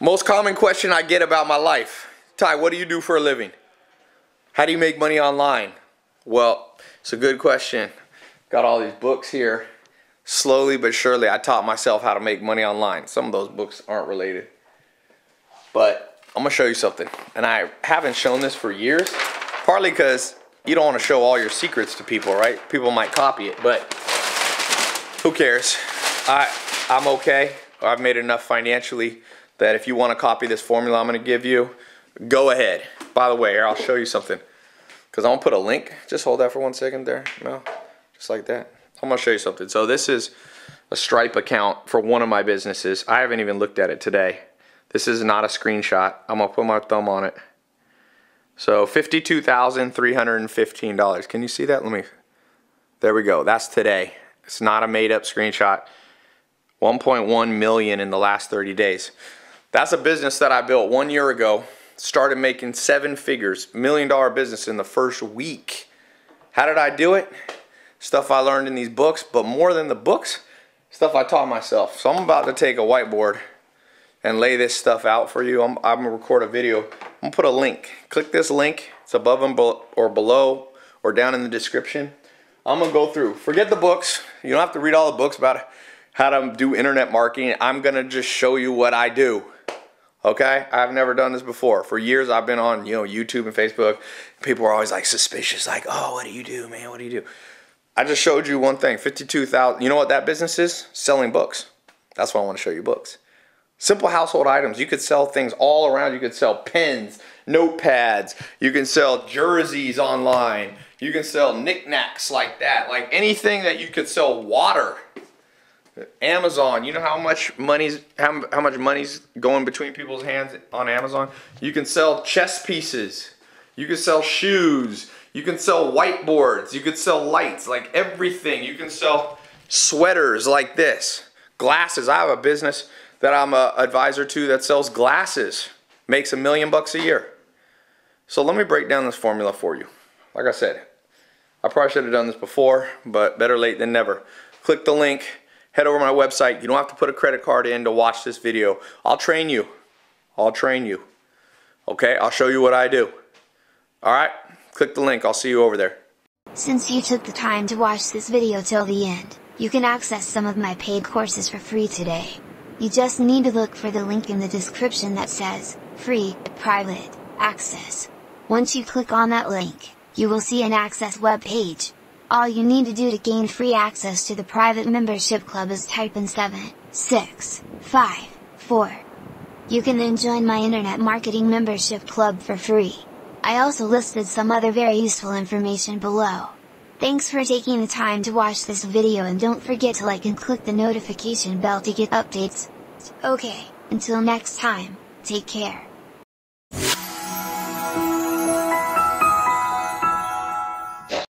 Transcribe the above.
Most common question I get about my life. Tai, what do you do for a living? How do you make money online? Well, it's a good question. Got all these books here. Slowly but surely, I taught myself how to make money online. Some of those books aren't related. But I'm gonna show you something. And I haven't shown this for years, partly because you don't wanna show all your secrets to people, right? People might copy it, but who cares? I, I'm okay. I've made enough financially that if you wanna copy this formula I'm gonna give you, go ahead. By the way, here, I'll show you something. Cause I'm gonna put a link. Just hold that for one second there, Mel. Just like that. I'm gonna show you something. So this is a Stripe account for one of my businesses. I haven't even looked at it today. This is not a screenshot. I'm gonna put my thumb on it. So $52,315. Can you see that? Let me, there we go. That's today. It's not a made up screenshot. 1.1 million in the last 30 days. That's a business that I built one year ago. Started making seven figures, million dollar business in the first week. How did I do it? Stuff I learned in these books, but more than the books, stuff I taught myself. So I'm about to take a whiteboard and lay this stuff out for you. I'm, I'm gonna record a video. I'm gonna put a link. Click this link. It's above and or below or down in the description. I'm gonna go through. Forget the books. You don't have to read all the books about how to do internet marketing. I'm gonna just show you what I do. Okay, I've never done this before. For years, I've been on you know YouTube and Facebook. People are always like suspicious, like, "Oh, what do you do, man? What do you do?" I just showed you one thing, fifty-two thousand. You know what that business is? Selling books. That's why I want to show you books. Simple household items. You could sell things all around. You could sell pens, notepads. You can sell jerseys online. You can sell knickknacks like that. Like anything that you could sell water. Amazon, you know how much money's how, how much money's going between people's hands on Amazon? You can sell chess pieces. You can sell shoes. You can sell whiteboards. You could sell lights, like everything. You can sell sweaters like this. Glasses. I have a business that I'm a advisor to that sells glasses, makes a million bucks a year. So let me break down this formula for you. Like I said, I probably should have done this before, but better late than never. Click the link, head over my website. You don't have to put a credit card in to watch this video. I'll train you. I'll train you. Okay, I'll show you what I do. All right, click the link. I'll see you over there. Since you took the time to watch this video till the end, you can access some of my paid courses for free today. You just need to look for the link in the description that says, Free, Private, Access. Once you click on that link, you will see an Access web page. All you need to do to gain free access to the private membership club is type in 7, 6, 5, 4. You can then join my internet marketing membership club for free. I also listed some other very useful information below. Thanks for taking the time to watch this video and don't forget to like and click the notification bell to get updates. Okay, until next time, take care.